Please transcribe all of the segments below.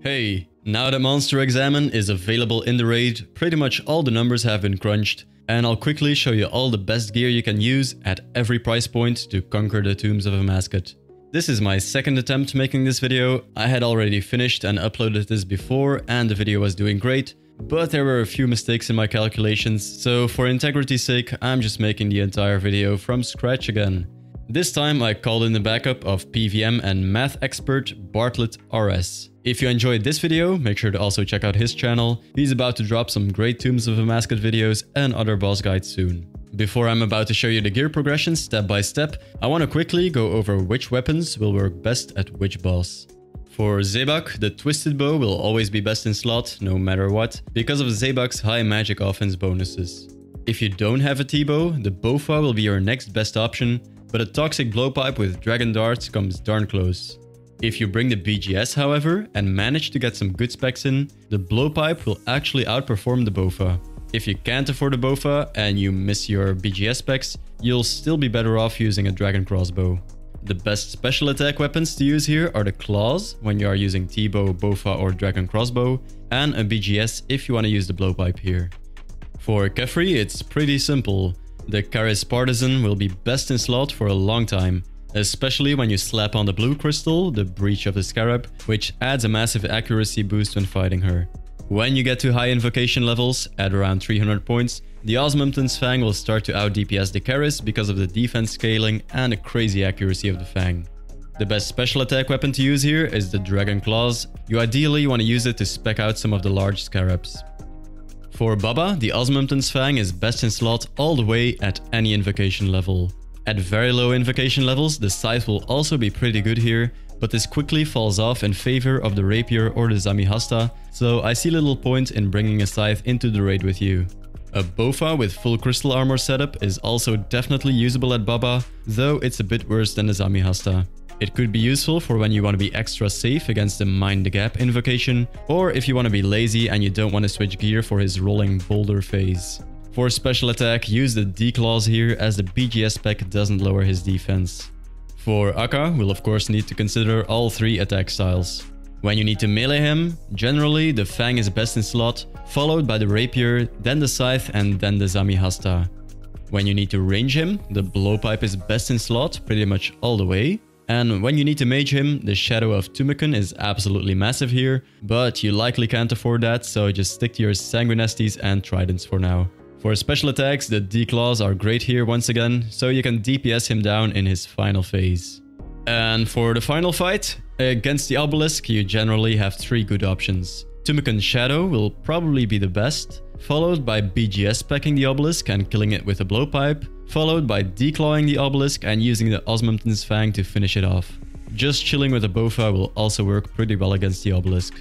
Hey, now that Monster Examine is available in the raid, pretty much all the numbers have been crunched, and I'll quickly show you all the best gear you can use at every price point to conquer the Tombs of Amascut. This is my second attempt making this video, I had already finished and uploaded this before and the video was doing great, but there were a few mistakes in my calculations, so for integrity's sake I'm just making the entire video from scratch again. This time I called in the backup of PVM and math expert Bartlett RS. If you enjoyed this video, make sure to also check out his channel. He's about to drop some great Tombs of Amascut videos and other boss guides soon. Before I'm about to show you the gear progression step by step, I want to quickly go over which weapons will work best at which boss. For Zebak, the Twisted Bow will always be best in slot, no matter what, because of Zebak's high magic offense bonuses. If you don't have a T-Bow, the Bofa will be your next best option, but a toxic blowpipe with dragon darts comes darn close. If you bring the BGS however, and manage to get some good specs in, the blowpipe will actually outperform the BOFA. If you can't afford a BOFA and you miss your BGS specs, you'll still be better off using a dragon crossbow. The best special attack weapons to use here are the claws when you are using T-bow, BOFA or dragon crossbow, and a BGS if you want to use the blowpipe here. For Kephri, it's pretty simple. The Keris Partisan will be best in slot for a long time, especially when you slap on the blue crystal, the Breach of the Scarab, which adds a massive accuracy boost when fighting her. When you get to high invocation levels, at around 300 points, the Osmumten's Fang will start to out DPS the Keris because of the defense scaling and the crazy accuracy of the Fang. The best special attack weapon to use here is the Dragon Claws. You ideally want to use it to spec out some of the large scarabs. For Baba, the Osmumten's Fang is best in slot all the way at any invocation level. At very low invocation levels, the Scythe will also be pretty good here, but this quickly falls off in favor of the Rapier or the Zammy Hasta, so I see little point in bringing a Scythe into the raid with you. A Bofa with full crystal armor setup is also definitely usable at Baba, though it's a bit worse than the Zammy Hasta. It could be useful for when you want to be extra safe against the Mind the Gap invocation, or if you want to be lazy and you don't want to switch gear for his rolling boulder phase. For special attack, use the D-Claws here as the BGS spec doesn't lower his defense. For Akkha, we'll of course need to consider all three attack styles. When you need to melee him, generally the Fang is best in slot, followed by the Rapier, then the Scythe and then the Zammy Hasta. When you need to range him, the Blowpipe is best in slot pretty much all the way, and when you need to mage him, the Shadow of Tumeken is absolutely massive here, but you likely can't afford that, so just stick to your Sanguinestis and Tridents for now. For special attacks, the D-Claws are great here once again, so you can DPS him down in his final phase. And for the final fight, against the Obelisk, you generally have three good options. Tumeken Shadow will probably be the best, followed by BGS packing the obelisk and killing it with a blowpipe, followed by declawing the obelisk and using the Osmumten's Fang to finish it off. Just chilling with a Bofa will also work pretty well against the obelisk.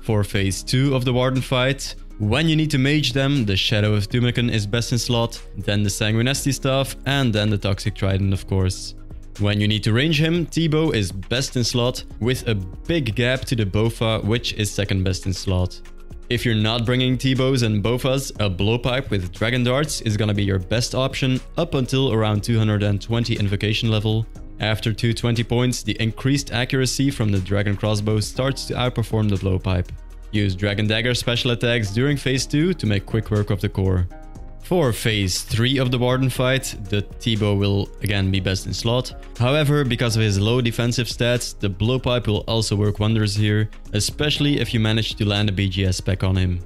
For phase 2 of the Warden fight, when you need to mage them, the Shadow of Tumeken is best in slot, then the Sanguinesti stuff, and then the Toxic Trident of course. When you need to range him, T-Bow is best in slot, with a big gap to the Bofa, which is second best in slot. If you're not bringing T-bows and Bofas, a blowpipe with Dragon Darts is gonna be your best option up until around 220 invocation level. After 220 points, the increased accuracy from the Dragon Crossbow starts to outperform the blowpipe. Use Dragon Dagger special attacks during phase 2 to make quick work of the core. For phase 3 of the Warden fight, the T-Bow will again be best in slot. However, because of his low defensive stats, the Blowpipe will also work wonders here, especially if you manage to land a BGS spec on him.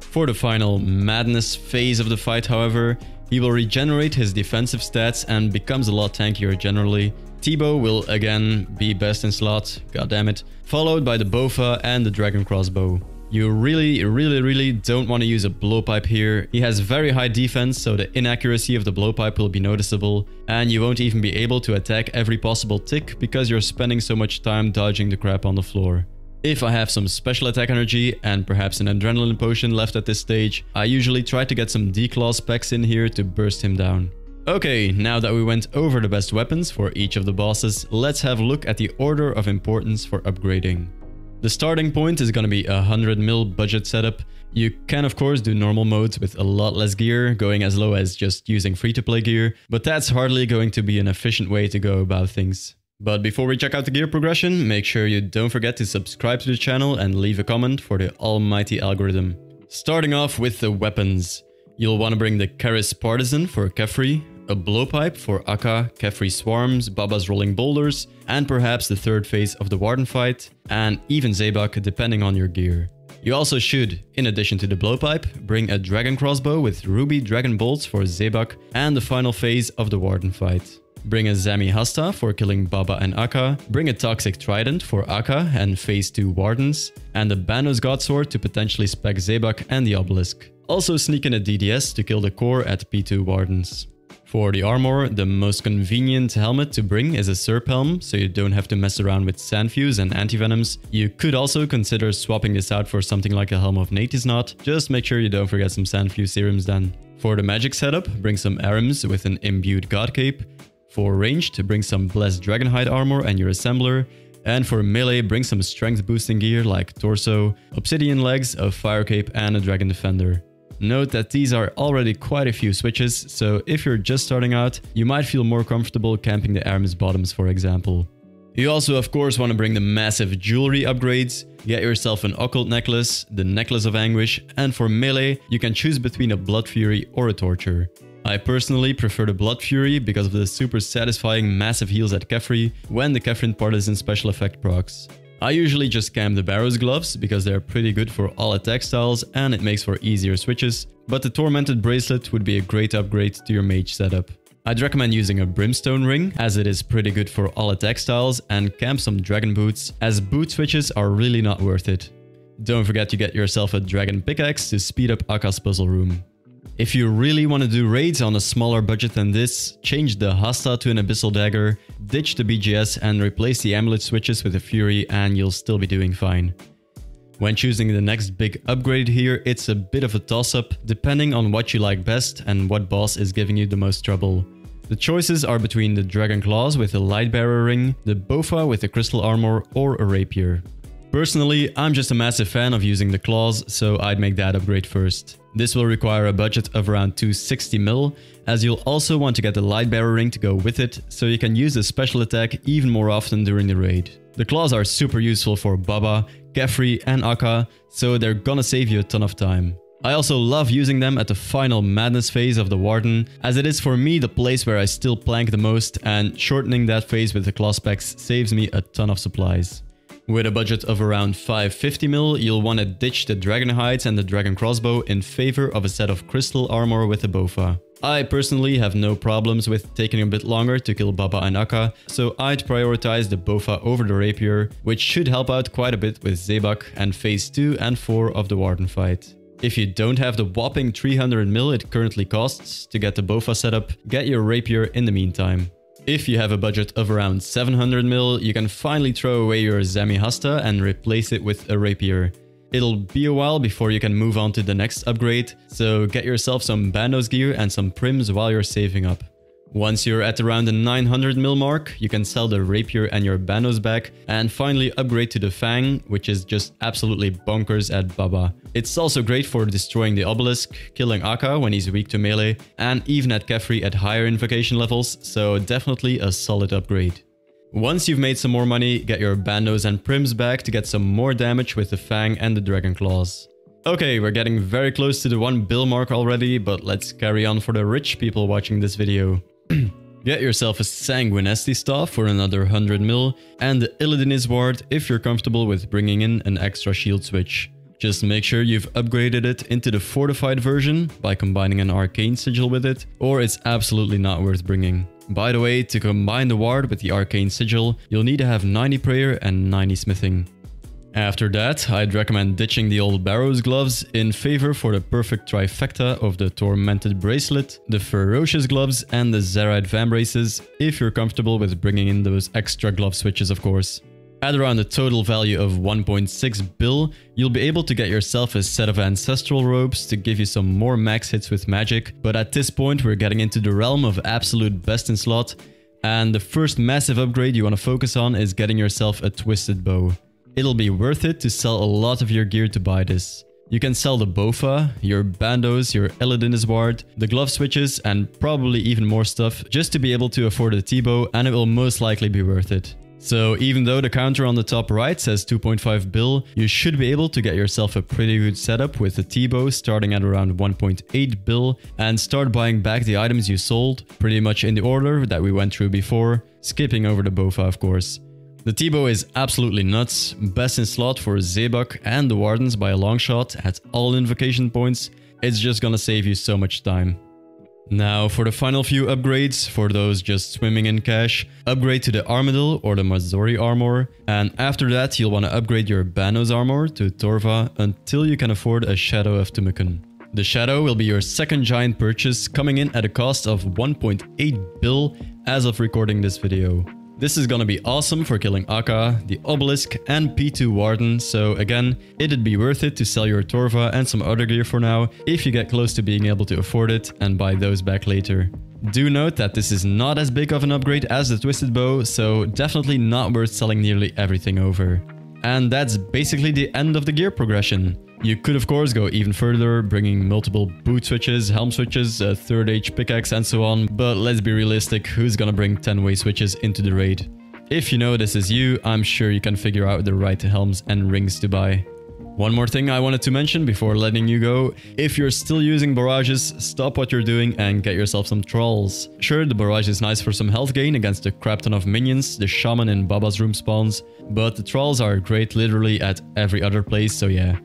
For the final Madness phase of the fight, however, he will regenerate his defensive stats and becomes a lot tankier generally. T-Bow will again be best in slot, goddammit, followed by the Bofa and the Dragon Crossbow. You really, really, really don't want to use a blowpipe here. He has very high defense, so the inaccuracy of the blowpipe will be noticeable, and you won't even be able to attack every possible tick because you're spending so much time dodging the crap on the floor. If I have some special attack energy and perhaps an adrenaline potion left at this stage, I usually try to get some D-Claw specs in here to burst him down. Okay, now that we went over the best weapons for each of the bosses, let's have a look at the order of importance for upgrading. The starting point is to be a 100 mil budget setup. You can of course do normal modes with a lot less gear, going as low as just using free-to-play gear, but that's hardly going to be an efficient way to go about things. But before we check out the gear progression, make sure you don't forget to subscribe to the channel and leave a comment for the almighty algorithm. Starting off with the weapons. You'll want to bring the Keris Partisan for Kephri, a blowpipe for Akkha, Kephri Swarms, Baba's Rolling Boulders, and perhaps the third phase of the Warden fight, and even Zebak depending on your gear. You also should, in addition to the blowpipe, bring a dragon crossbow with ruby dragon bolts for Zebak and the final phase of the Warden fight. Bring a Zammy Hasta for killing Baba and Akkha, bring a Toxic Trident for Akkha and Phase 2 Wardens, and a Bandos Godsword to potentially spec Zebak and the Obelisk. Also sneak in a DDS to kill the core at P2 Wardens. For the armor, the most convenient helmet to bring is a Serp Helm, so you don't have to mess around with Sanfews and Antivenoms. You could also consider swapping this out for something like a Helm of Neitiznot, just make sure you don't forget some Sanfew serums then. For the magic setup, bring some Ahrim's with an imbued God Cape, for ranged, bring some Blessed Dragonhide armor and your assembler. And for melee, bring some strength boosting gear like torso, obsidian legs, a fire cape and a dragon defender. Note that these are already quite a few switches, so if you're just starting out, you might feel more comfortable camping the Ahrim's bottoms for example. You also of course want to bring the massive jewelry upgrades, get yourself an occult necklace, the necklace of anguish, and for melee, you can choose between a blood fury or a torture. I personally prefer the Blood Fury because of the super satisfying massive heals at Kephri when the Kefrin Partisan special effect procs. I usually just cam the Barrows gloves because they're pretty good for all attack styles and it makes for easier switches, but the Tormented Bracelet would be a great upgrade to your mage setup. I'd recommend using a Brimstone Ring as it is pretty good for all attack styles and camp some Dragon Boots as boot switches are really not worth it. Don't forget to get yourself a Dragon Pickaxe to speed up Akkha's puzzle room. If you really want to do raids on a smaller budget than this, change the Hasta to an Abyssal Dagger, ditch the BGS and replace the Amulet switches with a Fury and you'll still be doing fine. When choosing the next big upgrade here, it's a bit of a toss-up, depending on what you like best and what boss is giving you the most trouble. The choices are between the Dragon Claws with a Lightbearer ring, the Bofa with a Crystal Armor, or a Rapier. Personally, I'm just a massive fan of using the claws, so I'd make that upgrade first. This will require a budget of around 260 mil, as you'll also want to get the Lightbearer ring to go with it, so you can use the special attack even more often during the raid. The claws are super useful for Baba, Kephri and Akkha, so they're gonna save you a ton of time. I also love using them at the final madness phase of the Warden, as it is for me the place where I still plank the most and shortening that phase with the claw specs saves me a ton of supplies. With a budget of around 550 mil, you'll want to ditch the Dragon Hides and the Dragon Crossbow in favor of a set of Crystal Armor with a Bofa. I personally have no problems with taking a bit longer to kill Baba and Akkha, so I'd prioritize the Bofa over the Rapier, which should help out quite a bit with Zebak and phase 2 and 4 of the Warden fight. If you don't have the whopping 300 mil it currently costs to get the Bofa setup, get your Rapier in the meantime. If you have a budget of around 700 mil, you can finally throw away your Zammy Hasta and replace it with a Rapier. It'll be a while before you can move on to the next upgrade, so get yourself some Bandos gear and some prims while you're saving up. Once you're at around the 900 mil mark, you can sell the rapier and your Bandos back and finally upgrade to the Fang, which is just absolutely bonkers at Baba. It's also great for destroying the obelisk, killing Akkha when he's weak to melee, and even at Kephri at higher invocation levels, so definitely a solid upgrade. Once you've made some more money, get your Bandos and Prims back to get some more damage with the Fang and the Dragon Claws. Okay, we're getting very close to the 1 bill mark already, but let's carry on for the rich people watching this video. Get yourself a Sanguinesti staff for another 100 mil and the Elidinis' ward if you're comfortable with bringing in an extra shield switch. Just make sure you've upgraded it into the fortified version by combining an arcane sigil with it, or it's absolutely not worth bringing. By the way, to combine the ward with the arcane sigil, you'll need to have 90 prayer and 90 smithing. After that, I'd recommend ditching the old Barrows gloves in favor for the perfect trifecta of the Tormented Bracelet, the Ferocious gloves and the Zaryte Vambraces, if you're comfortable with bringing in those extra glove switches of course. At around a total value of 1.6 bill, you'll be able to get yourself a set of ancestral robes to give you some more max hits with magic, but at this point we're getting into the realm of absolute best in slot, and the first massive upgrade you want to focus on is getting yourself a twisted bow. It'll be worth it to sell a lot of your gear to buy this. You can sell the Bofa, your Bandos, your Elidinis Ward, the glove switches and probably even more stuff just to be able to afford a T-bow and it will most likely be worth it. So even though the counter on the top right says 2.5 bill, you should be able to get yourself a pretty good setup with the T-bow starting at around 1.8 bill and start buying back the items you sold, pretty much in the order that we went through before, skipping over the Bofa of course. The T-bow is absolutely nuts, best in slot for Zebak and the Wardens by a long shot at all invocation points, it's just gonna save you so much time. Now for the final few upgrades, for those just swimming in cash, upgrade to the Armadyl or the Masori armor, and after that you'll want to upgrade your Bandos armor to Torva until you can afford a Shadow of Tumeken. The Shadow will be your second giant purchase coming in at a cost of 1.8 bill as of recording this video. This is gonna be awesome for killing Akkha, the Obelisk and P2 Warden, so again, it'd be worth it to sell your Torva and some other gear for now if you get close to being able to afford it and buy those back later. Do note that this is not as big of an upgrade as the Twisted Bow, so definitely not worth selling nearly everything over. And that's basically the end of the gear progression. You could of course go even further, bringing multiple boot switches, helm switches, a third age pickaxe and so on, but let's be realistic, who's gonna bring 10 way switches into the raid? If you know this is you, I'm sure you can figure out the right helms and rings to buy. One more thing I wanted to mention before letting you go. If you're still using barrages, stop what you're doing and get yourself some thralls. Sure, the barrage is nice for some health gain against the crap ton of minions the shaman in Baba's room spawns, but the thralls are great literally at every other place, so yeah.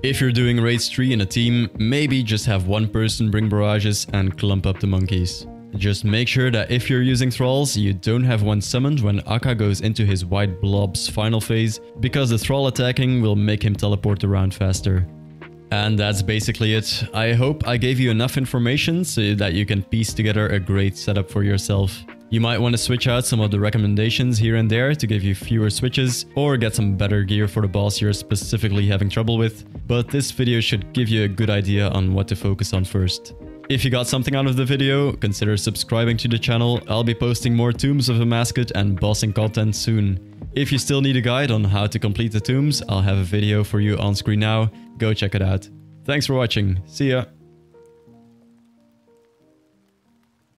If you're doing raids 3 in a team, maybe just have one person bring barrages and clump up the monkeys. Just make sure that if you're using thralls, you don't have one summoned when Akkha goes into his white blob's final phase, because the thrall attacking will make him teleport around faster. And that's basically it. I hope I gave you enough information so that you can piece together a great setup for yourself. You might want to switch out some of the recommendations here and there to give you fewer switches or get some better gear for the boss you're specifically having trouble with, but this video should give you a good idea on what to focus on first. If you got something out of the video, consider subscribing to the channel, I'll be posting more Tombs of Amascut and bossing content soon. If you still need a guide on how to complete the tombs, I'll have a video for you on screen now, go check it out. Thanks for watching, see ya!